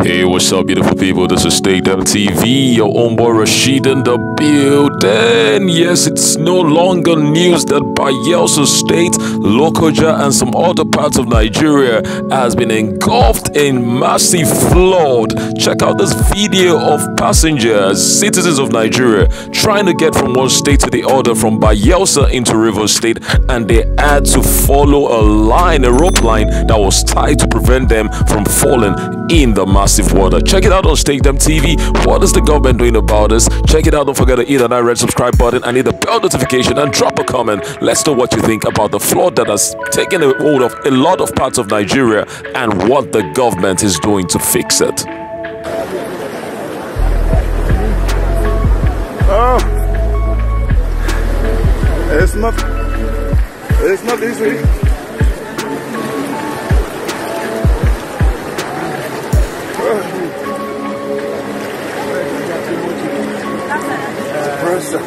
Hey, what's up, beautiful people? This is State TV, your own boy Rashid in the building. Yes, it's no longer news that Bayelsa State, Lokoja, and some other parts of Nigeria has been engulfed in massive flood. Check out this video of passengers, citizens of Nigeria, trying to get from one state to the other from Bayelsa into River State, and they had to follow a line, a rope line that was tied to prevent them from falling in the massive water. Check it out on Stagethem TV. What is the government doing about this? Check it out. Don't forget to hit that red subscribe button and hit the bell notification and drop a comment. Let's know what you think about the flood that has taken hold of a lot of parts of Nigeria and what the government is doing to fix it. Oh, it's not, it's not easy. Pressure.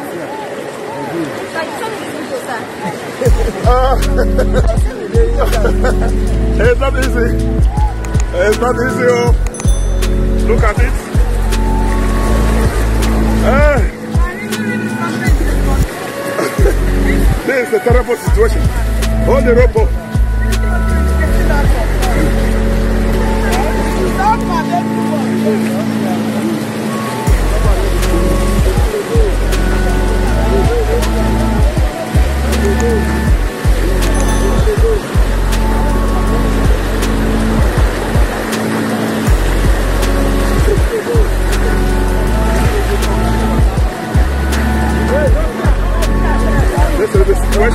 it's not easy. It's not easy. Oh. Look at it. Hey. this is a terrible situation. Hold the rope.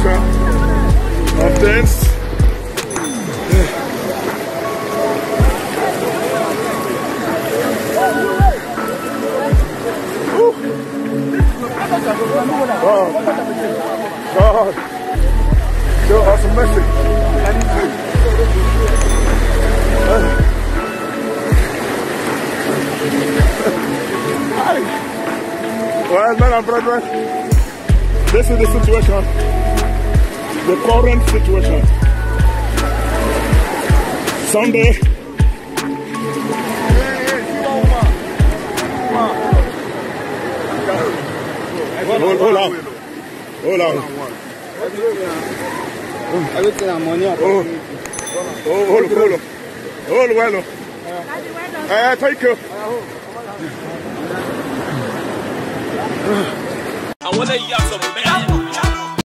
The situation of things. Oh, God, show us mercy. Well, men and brethren, this is the situation, the current situation. Sunday. Hold, hold on. Hold on. Everything I'm money up. Oh, oh, hold on, hold on. Hold well. Eh, thank you. I want to hear some